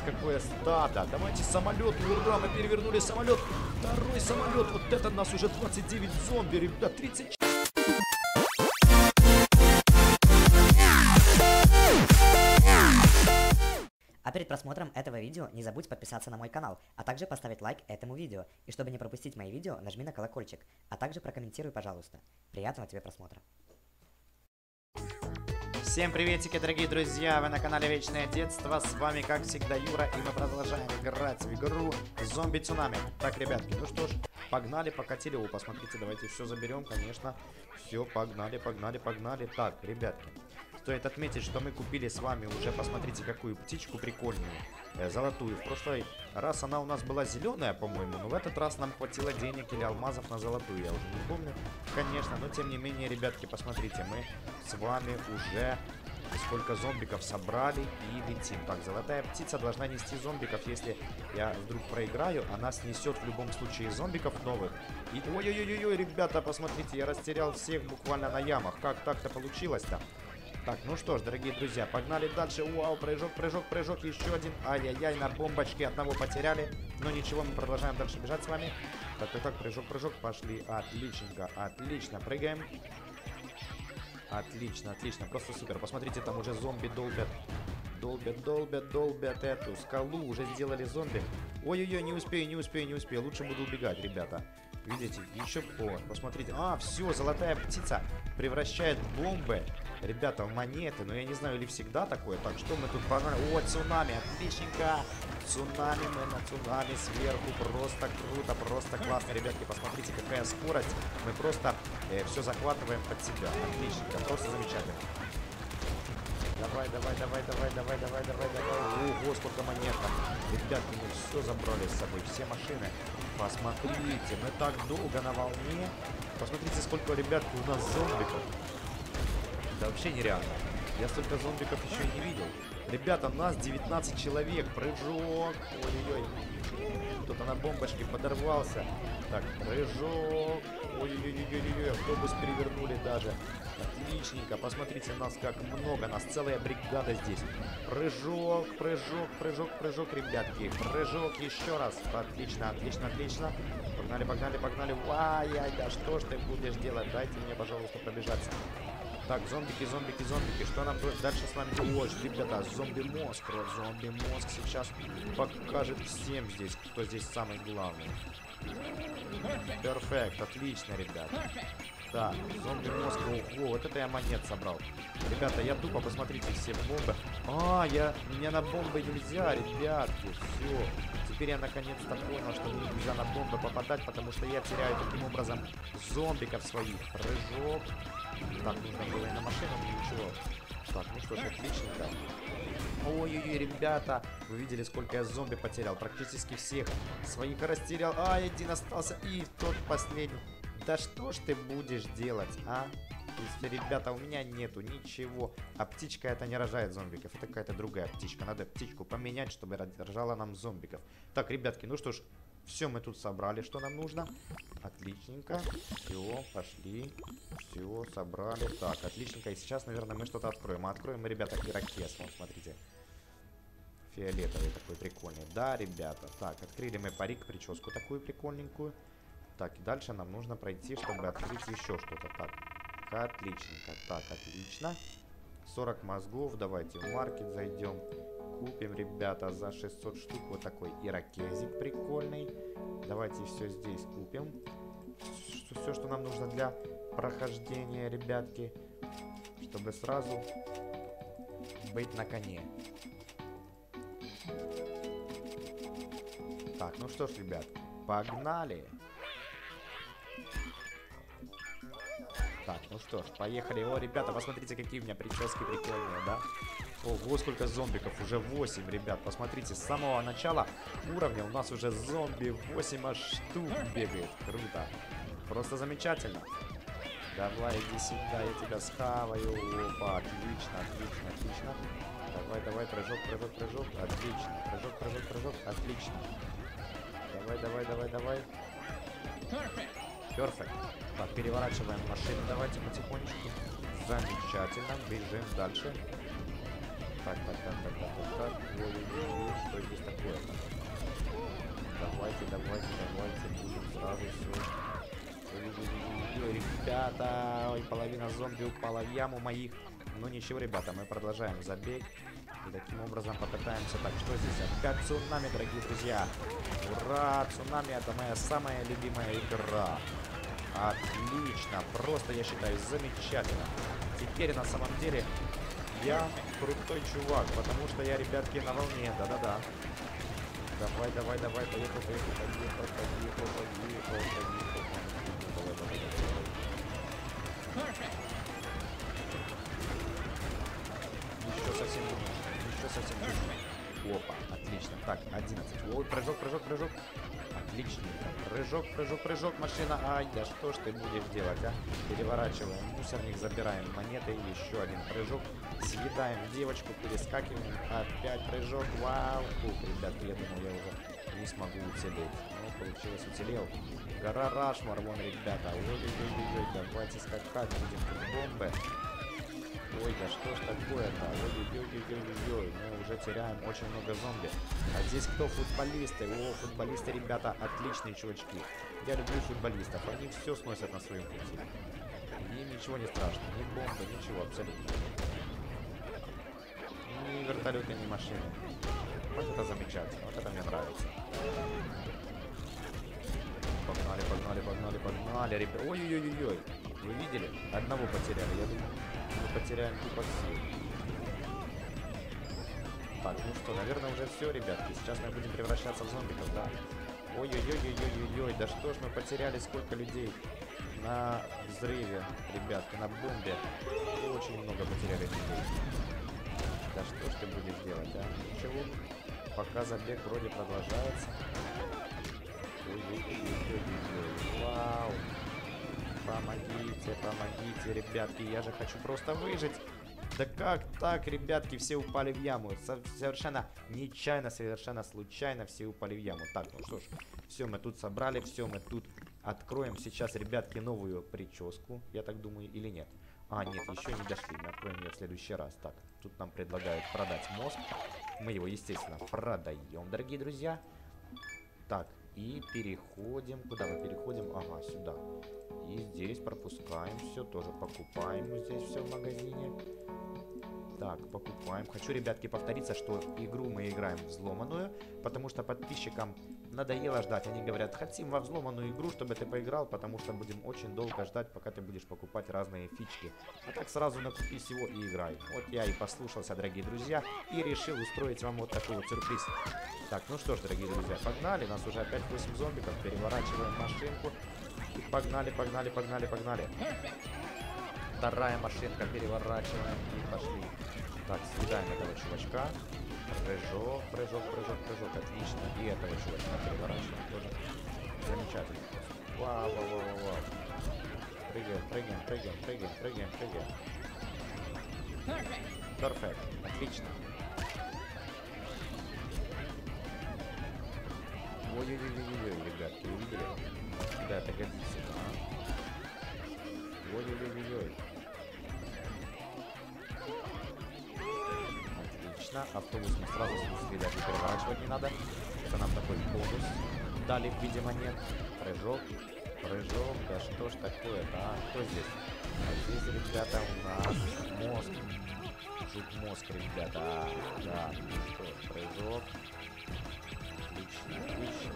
нас какое стадо. Давайте самолет, ура, мы перевернули самолет. Второй самолет, вот это нас уже 29 зомби, ребят, 30 А перед просмотром этого видео не забудь подписаться на мой канал, а также поставить лайк этому видео. И чтобы не пропустить мои видео, нажми на колокольчик, а также прокомментируй, пожалуйста. Приятного тебе просмотра. Всем приветики, дорогие друзья! Вы на канале Вечное Детство. С вами, как всегда, Юра, и мы продолжаем играть в игру Зомби Цунами. Так, ребятки, ну что ж, погнали, покатили. О, посмотрите, давайте все заберем, конечно. Все, погнали, погнали, погнали. Так, ребятки, Стоит отметить, что мы купили с вами уже, посмотрите, какую птичку прикольную, э, золотую. В прошлый раз она у нас была зеленая, по-моему, но в этот раз нам хватило денег или алмазов на золотую, я уже не помню, конечно. Но тем не менее, ребятки, посмотрите, мы с вами уже сколько зомбиков собрали и летим. Так, золотая птица должна нести зомбиков, если я вдруг проиграю, она снесет в любом случае зомбиков новых. И ой-ой-ой-ой, ребята, посмотрите, я растерял всех буквально на ямах. Как так-то получилось-то? Так, ну что ж, дорогие друзья, погнали дальше. Вау, прыжок, прыжок, прыжок, еще один. Ай-яй-яй, на бомбочке одного потеряли. Но ничего, мы продолжаем дальше бежать с вами. Так, так, так, прыжок, прыжок, пошли. Отличненько, отлично, прыгаем. Отлично, отлично, просто супер. Посмотрите, там уже зомби долбят. Долбят, долбят, долбят эту скалу. Уже сделали зомби. Ой-ой-ой, не успею, не успею, не успею. Лучше буду убегать, ребята. Видите, еще... О, посмотрите. А, все, золотая птица превращает бомбы ребята, монеты. Но я не знаю, или всегда такое. Так, что мы тут погнали? О, цунами, отличненько. Цунами мы на цунами сверху. Просто круто, просто классно. Ребятки, посмотрите, какая скорость. Мы просто э, все захватываем под себя. Отличненько, просто замечательно. Давай, давай, давай, давай, давай, давай, давай, давай. Ого, сколько монет Ребятки, мы все забрали с собой, все машины. Посмотрите, мы так долго на волне. Посмотрите, сколько, ребятки, у нас зомбиков. Это вообще нереально. Я столько зомбиков еще и не видел. Ребята, нас 19 человек. Прыжок. Ой-ой-ой. Кто-то на бомбочке подорвался. Так, прыжок. Ой-ой-ой-ой-ой. Автобус перевернули даже. Отличненько. Посмотрите нас, как много. Нас целая бригада здесь. Прыжок, прыжок, прыжок, прыжок, ребятки. Прыжок еще раз. Отлично, отлично, отлично. Погнали, погнали, погнали. Ай-яй, да что ж ты будешь делать? Дайте мне, пожалуйста, пробежаться. Так, зомбики, зомбики, зомбики. Что нам дальше с вами делать? Ребята, зомби-мозг. Зомби-мозг сейчас покажет всем здесь, кто здесь самый главный. Перфект, отлично, ребят. Так, зомби-мозг. Ого, вот это я монет собрал. Ребята, я тупо, посмотрите, все бомбы. А, я, мне на бомбы нельзя, ребятки. Все. Теперь я наконец-то понял, что мне нельзя на бомбы попадать, потому что я теряю таким образом зомбиков своих. Прыжок. Так, нужно было и на машину, ничего. Так, ну что ж, отличненько. Ой-ой-ой, ребята, вы видели, сколько я зомби потерял? Практически всех своих растерял. А, один остался. И тот последний. Да что ж ты будешь делать, а? Если, ребята, у меня нету ничего. А птичка это не рожает зомбиков. Это какая-то другая птичка. Надо птичку поменять, чтобы рожала нам зомбиков. Так, ребятки, ну что ж, все мы тут собрали, что нам нужно. Отличненько. Все, пошли. Все, собрали. Так, отличненько. И сейчас, наверное, мы что-то откроем. Мы откроем, ребята, пирокес. Вот, смотрите. Фиолетовый такой прикольный. Да, ребята. Так, открыли мы парик, прическу такую прикольненькую. Так, и дальше нам нужно пройти, чтобы открыть еще что-то. Так, отличненько. Так, отлично. 40 мозгов. Давайте в маркет зайдем. Купим, ребята, за 600 штук вот такой ирокезик прикольный. Давайте все здесь купим. Все, что нам нужно для прохождения, ребятки. Чтобы сразу быть на коне. Так, ну что ж, ребят, погнали! Так, ну что ж, поехали. О, ребята, посмотрите, какие у меня прически прикольные, да? Ого, сколько зомбиков, уже 8, ребят. Посмотрите, с самого начала уровня у нас уже зомби 8 аж штук бегает. Круто. Просто замечательно. Давай, иди сюда, я тебя схаваю. Опа, отлично, отлично, отлично. Давай, давай, прыжок, прыжок, прыжок. Отлично. Прыжок, прыжок, прыжок. Отлично. Давай, давай, давай, давай. Перфект. Так, переворачиваем машину, давайте потихонечку. Замечательно, бежим дальше. Так, так, так, так, так, так, так. Ой, ой, ой, что здесь такое -то? Давайте, давайте, давайте, будем сразу все. Ребята, ой, половина зомби упала в яму моих. Ну ничего, ребята, мы продолжаем забег. И таким образом попытаемся. Так, что здесь? Опять цунами, дорогие друзья. Ура, цунами, это моя самая любимая игра. Отлично. Просто, я считаю, замечательно. Теперь, на самом деле, я крутой чувак, потому что я, ребятки, на волне. Да-да-да. Давай, давай, давай, поехал, поехал, поехал, поехал, поехал, поехал. Давай, давай, давай. Еще совсем, еще совсем чуть. Опа, отлично. Так, 11. Ой, прыжок, прыжок, прыжок. Отлично. Прыжок, прыжок, прыжок, машина. Ай, да что ж ты будешь делать, а? Переворачиваем мусорник, забираем монеты. Еще один прыжок. Съедаем девочку, перескакиваем. Опять прыжок. Вау. Ух, ребятки, я думал, я уже не смогу уцелеть. Но получилось, уцелел. Гора Рашмар, вон, ребята. Ой-ой-ой-ой, давайте скакать. Будем тут бомбы. Ой, да что ж такое-то? Ой-ой-ой-ой-ой. Мы уже теряем очень много зомби. А здесь кто? Футболисты. О, футболисты, ребята, отличные чувачки. Я люблю футболистов. Они все сносят на своем пути. Им ничего не страшно. Ни бомбы, ничего абсолютно. Ни вертолеты, ни машины. Вот это замечательно. Вот это мне нравится. Погнали, погнали, погнали, погнали, ребят. Ой-ой-ой-ой. Вы видели? Одного потеряли. Я думаю, потеряем всех. Так, ну что, наверное, уже все, ребятки. Сейчас мы будем превращаться в зомбиков, да? Ой-ой-ой-ой-ой-ой, да что ж мы потеряли сколько людей на взрыве, ребятки, на бомбе. Очень много потеряли людей. Да что ж ты будешь делать, а? Ничего. Пока забег вроде продолжается. Ой-ой-ой-ой-ой. Вау. Помогите, помогите, ребятки. Я же хочу просто выжить. Да как так, ребятки, все упали в яму? Со- совершенно нечаянно, совершенно случайно все упали в яму. Так, ну что ж, все мы тут собрали, все мы тут откроем сейчас, ребятки, новую прическу, я так думаю, или нет? А, нет, еще не дошли, мы откроем ее в следующий раз. Так, тут нам предлагают продать мозг. Мы его, естественно, продаем, дорогие друзья. Так, и переходим, куда мы переходим? Ага, сюда. И здесь пропускаем все, тоже покупаем здесь все в магазине. Так, покупаем. Хочу, ребятки, повториться, что игру мы играем взломанную, потому что подписчикам надоело ждать. Они говорят, хотим во взломанную игру, чтобы ты поиграл, потому что будем очень долго ждать, пока ты будешь покупать разные фички. А так сразу накупи всего и играй. Вот я и послушался, дорогие друзья, и решил устроить вам вот такой вот сюрприз. Так, ну что ж, дорогие друзья, погнали. Нас уже опять 8 зомбиков. Переворачиваем машинку. И погнали, погнали, погнали, погнали. Вторая машинка, переворачиваем и пошли. Так, съедаем этого чувачка. Прыжок, прыжок, прыжок, прыжок. Отлично. И этого чувачка переворачиваем тоже. Замечательно. Вау, вау, вау, вау. Прыгаем, прыгаем, прыгаем, прыгаем, прыгаем, прыгаем. Перфект. Отлично. Ой-ой-ой-ой-ой, ребятки, увидели? Да, это годится, да. Ой-ой-ой-ой-ой. Отлично. Автобус мы сразу снесли, даже переворачивать не надо. Это нам такой бонус дали в виде монет. Прыжок. Прыжок. Да что ж такое-то, а? Кто здесь? А здесь, ребята, у нас мозг. Жук мозг, ребята. Да, ну что, ж, прыжок. Отлично, отлично.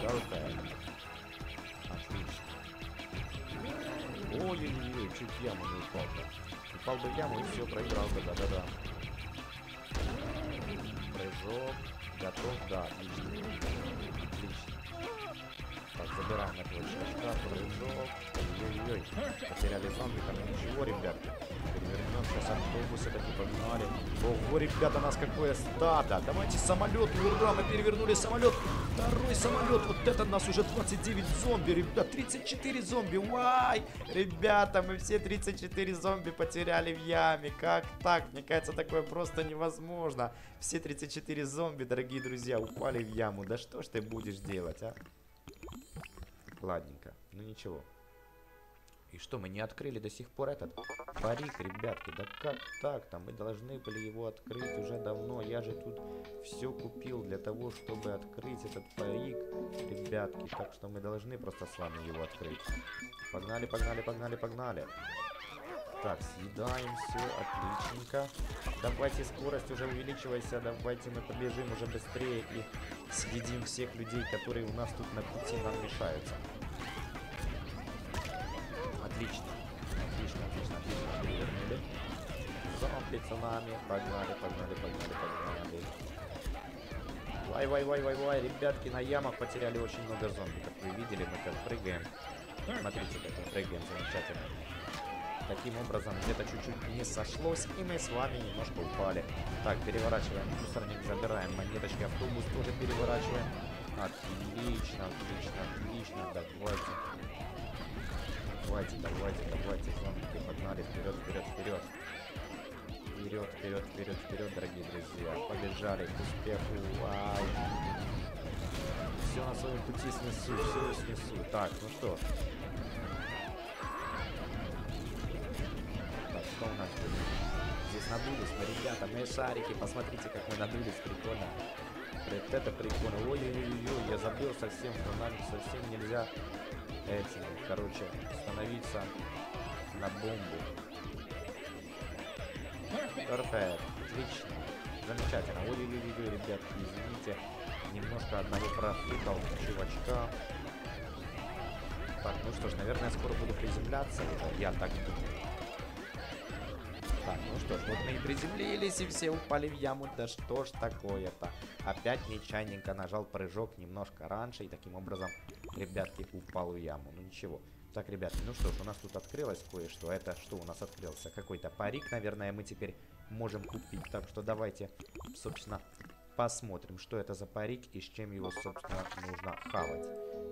Perfect. Отлично. Ой-ой-ой, чуть в яму не упал бы. Упал бы в яму и все, проиграл бы, да-да-да. Прыжок. Готов, да, отлично. Отлично. Так, забираем этого чувачка, прыжок. Ой-ой-ой. Потеряли зомбика, но ничего, ребятки. Автобус, это погнали. Ого, ребята, нас какое стадо. Давайте самолет, ура, мы перевернули самолет. Второй самолет, вот это нас уже 29 зомби, ребят, 34 зомби, вай! Ребята, мы все 34 зомби потеряли в яме, как так? Мне кажется, такое просто невозможно. Все 34 зомби, дорогие друзья, упали в яму. Да что ж ты будешь делать, а? Ладненько, ну ничего. И что, мы не открыли до сих пор этот парик, ребятки? Да как так-то? Мы должны были его открыть уже давно. Я же тут все купил для того, чтобы открыть этот парик, ребятки. Так что мы должны просто с вами его открыть. Погнали, погнали, погнали, погнали. Так, съедаем все, отличненько. Давайте скорость уже увеличивайся, давайте мы побежим уже быстрее и съедим всех людей, которые у нас тут на пути нам мешаются. Отлично, отлично, отлично, отлично, перевернули. Зомби за нами, погнали, погнали, погнали, погнали. Вай, вай, вай, вай, вай, ребятки, на ямах потеряли очень много зомби, как вы видели, мы как прыгаем. Смотрите, как мы прыгаем, замечательно. Таким образом, где-то чуть-чуть не сошлось, и мы с вами немножко упали. Так, переворачиваем мусорник, забираем монеточки, автобус тоже переворачиваем. Отлично, отлично, отлично, давайте. Давайте, давайте, давайте, зомбики, погнали, вперед, вперед, вперед. Вперед, вперед, вперед, вперед, дорогие друзья. Побежали к успеху. Вау. Все на своем пути снесу, все снесу. Так, ну что, Так, что у нас тут? Здесь надулись мы, ребята, мы шарики, посмотрите, как мы надулись, прикольно. Это прикольно. Ой-ой-ой, я забыл совсем, что нам совсем нельзя этим, короче, становиться на бомбу. Перфект, отлично, замечательно. Ой-ой-ой, ребятки, извините, немножко одного профукал чувачка. Так, ну что ж, наверное, скоро буду приземляться, я так думаю. Так, ну что ж, вот мы и приземлились, и все упали в яму. Да что ж такое-то? Опять нечаянненько нажал прыжок немножко раньше, и таким образом, ребятки, упал в яму. Ну ничего. Так, ребятки, ну что ж, у нас тут открылось кое-что. Это что у нас открылся? Какой-то парик, наверное, мы теперь можем купить. Так что давайте, собственно, посмотрим, что это за парик и с чем его, собственно, нужно хавать.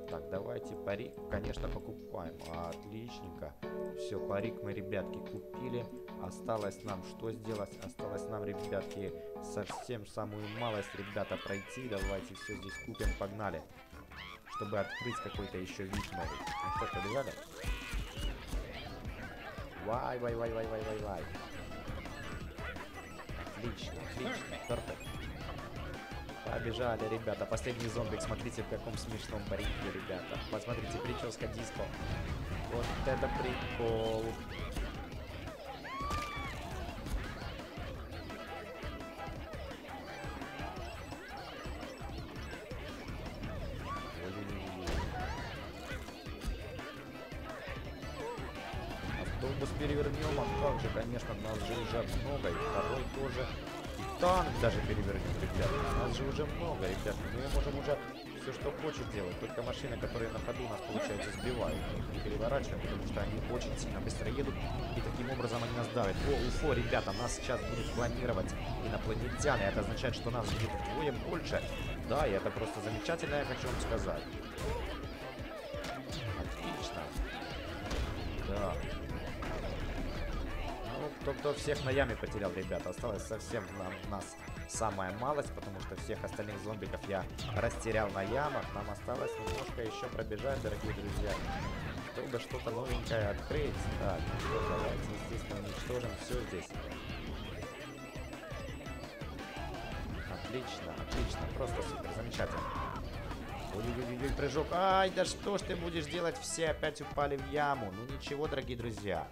Так, давайте парик, конечно, покупаем. Отличненько. Все, парик мы, ребятки, купили. Осталось нам что сделать? Осталось нам, ребятки, совсем самую малость, ребята, пройти. Давайте все здесь купим, погнали. Чтобы открыть какой-то еще вид новый. Ну что, побежали? Вай, вай, вай, вай, вай, вай, вай. Отлично, отлично, перфект. Побежали, ребята. Последний зомбик. Смотрите, в каком смешном парике, ребята. Посмотрите, прическа диско. Вот это прикол. Автобус перевернем, а как же, конечно, нас же уже много, и второй тоже. И танк даже перевернем, ребята. Нас же уже много, ребята. Мы можем уже все, что хочет делать. Только машины, которые на ходу нас, получается, сбивают. Не переворачиваем, потому что они очень сильно быстро едут. И таким образом они нас давят. О, уфо, ребята, нас сейчас будут планировать инопланетяне. Это означает, что нас будет вдвое больше. Да, и это просто замечательно, я хочу вам сказать. Отлично. Да. Кто-кто всех на яме потерял, ребята. Осталось совсем нам, нас самая малость, потому что всех остальных зомбиков я растерял на ямах. Нам осталось немножко еще пробежать, дорогие друзья. Чтобы что-то новенькое открыть. Так, ну давайте, естественно, уничтожим все здесь. Отлично, отлично, просто супер, замечательно. Ой-ой-ой, прыжок. Ай, да что ж ты будешь делать? Все опять упали в яму. Ну ничего, дорогие друзья.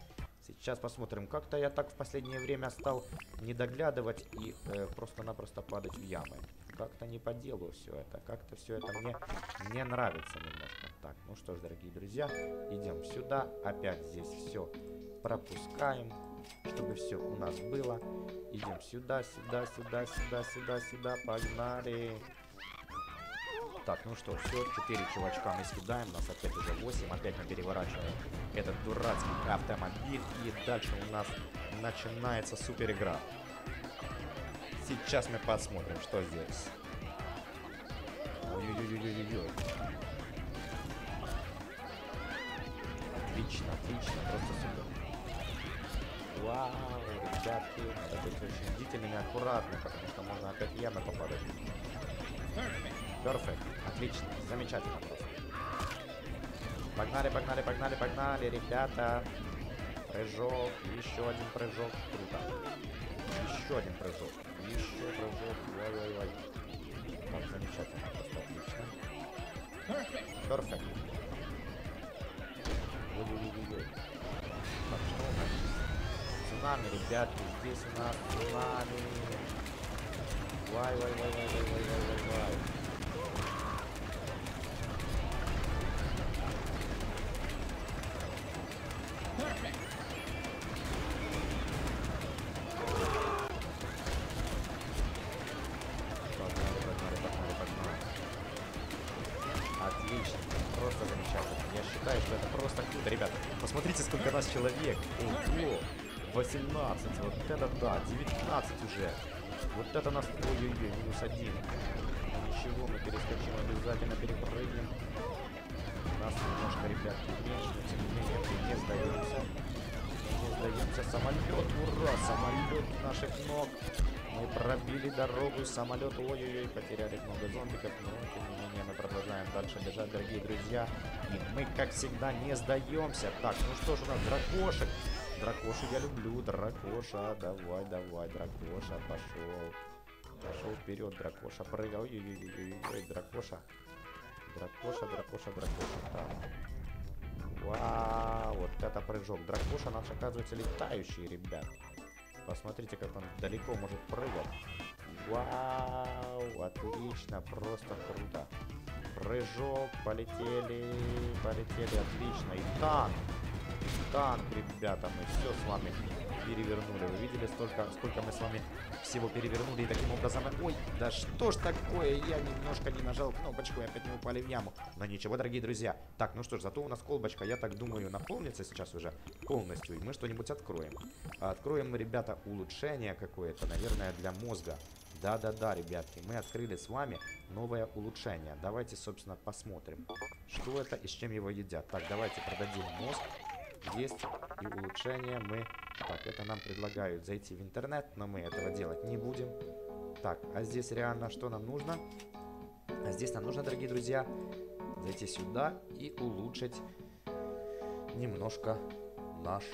Сейчас посмотрим. Как-то я так в последнее время стал не доглядывать и э, просто-напросто падать в ямы. Как-то не по делу все это. Как-то все это мне не нравится немножко. Так, ну что ж, дорогие друзья, идем сюда. Опять здесь все пропускаем, чтобы все у нас было. Идем сюда, сюда, сюда, сюда, сюда, сюда. Погнали. Так, ну что, все, 4 чувачка мы съедаем, нас опять уже 8, опять мы переворачиваем этот дурацкий автомобиль, и дальше у нас начинается супер игра. Сейчас мы посмотрим, что здесь. Ой-ой-ой-ой-ой-ой. Отлично, отлично, просто супер. Вау, ребятки, надо быть очень бдительными и аккуратны, потому что можно опять ямы попадать. Перфект. Отлично. Замечательно просто. Погнали, погнали, погнали, погнали, ребята. Прыжок, еще один прыжок. Круто. Еще один прыжок. Еще прыжок. Ой-ой-ой. Так, замечательно. Просто отлично. Перфект. Ой-ой-ой-ой. Так, что у нас? Цунами, ребятки. Здесь у нас цунами. Вай, Ребята, посмотрите, сколько нас человек. Ого, 18, вот это да, 19 уже. Вот это нас... Ой-ой-ой, минус один. Ничего, мы перескочим, обязательно перепрыгнем. Нас немножко, ребятки, меньше, но тем не менее мы не сдаемся. Не сдаемся. Самолет, ура, самолет наших ног. Мы пробили дорогу, самолет, ой-ой-ой, потеряли много зомбиков, но тем не продолжаем дальше бежать, дорогие друзья. И мы, как всегда, не сдаемся. Так, ну что ж у нас, дракошек. Дракошу я люблю, дракоша, давай, давай, дракоша, пошел. Пошел вперед, дракоша, прыгай, ой-ой-ой, дракоша. Дракоша, дракоша, дракоша, так. Вау, вот это прыжок. Дракоша наш, оказывается, летающий, ребят. Посмотрите, как он далеко может прыгать. Вау, отлично, просто круто. Прыжок, полетели, полетели, отлично. И танк, танк, ребята, мы все с вами перевернули. Вы видели, столько, сколько мы с вами всего перевернули и таким образом... Ой, да что ж такое, я немножко не нажал кнопочку и опять не упали в яму. Но ничего, дорогие друзья. Так, ну что ж, зато у нас колбочка, я так думаю, наполнится сейчас уже полностью. И мы что-нибудь откроем. Откроем ребята, улучшение какое-то, наверное, для мозга. Да-да-да, ребятки, мы открыли с вами новое улучшение. Давайте, собственно, посмотрим, что это и с чем его едят. Так, давайте продадим мозг. Есть и улучшение мы... Так, это нам предлагают зайти в интернет, но мы этого делать не будем. Так, а здесь реально что нам нужно? А здесь нам нужно, дорогие друзья, зайти сюда и улучшить немножко наш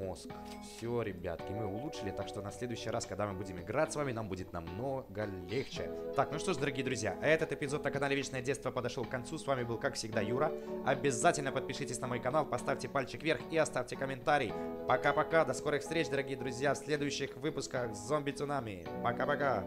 мозг. Все, ребятки, мы улучшили, так что на следующий раз, когда мы будем играть с вами, нам будет намного легче. Так, ну что ж, дорогие друзья, этот эпизод на канале Вечное Детство подошел к концу. С вами был, как всегда, Юра. Обязательно подпишитесь на мой канал, поставьте пальчик вверх и оставьте комментарий. Пока-пока, до скорых встреч, дорогие друзья, в следующих выпусках Зомби Цунами. Пока-пока.